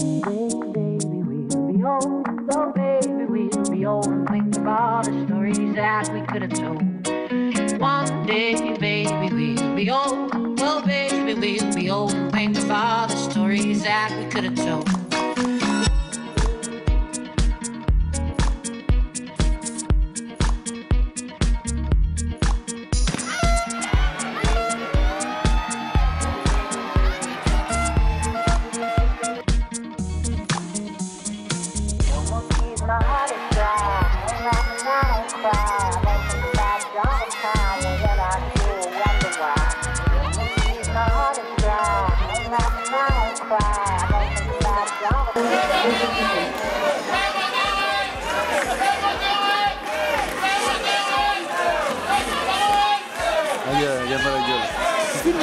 home, baby, baby, we'll be home. So baby, we'll be home and think of all the stories that we could have told. One day, baby, we'll be old. Oh, baby, we'll be old and think of all the stories that we could have told.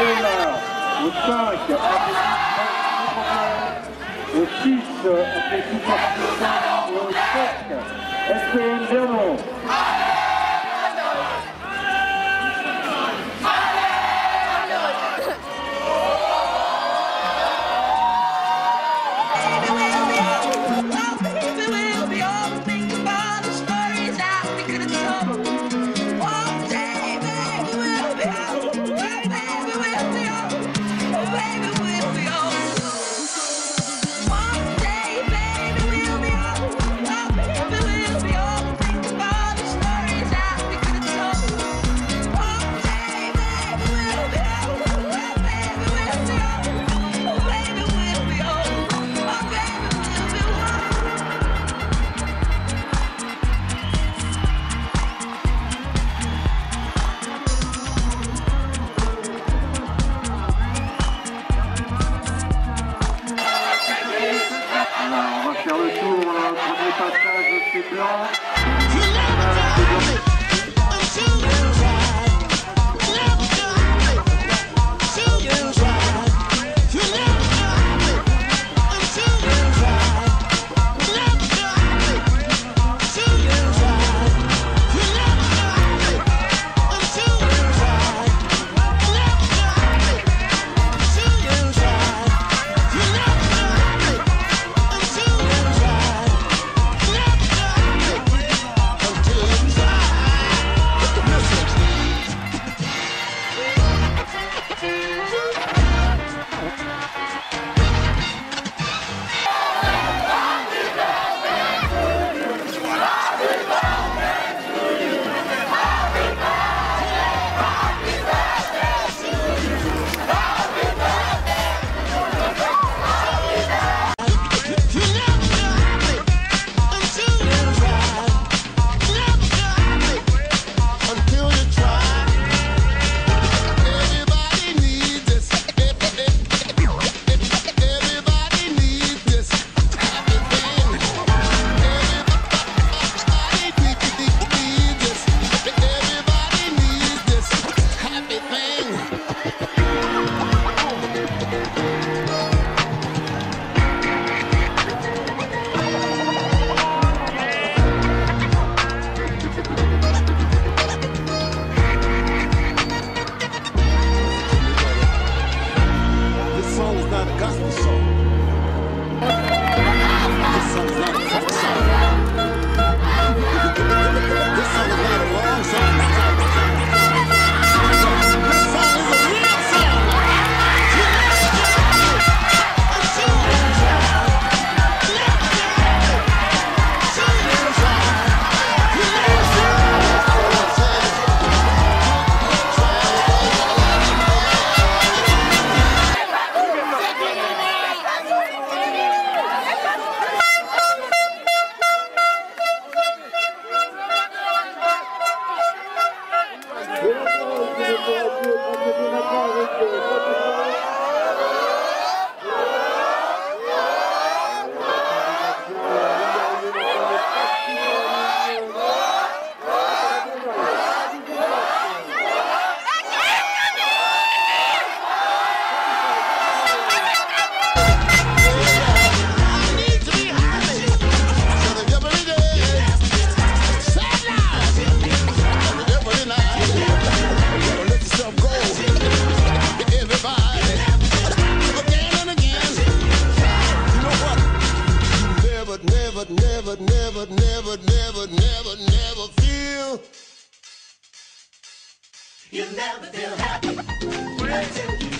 Le 5, le 6, au 7, au the blood. never, never, never, never, never, never feel. you never feel happy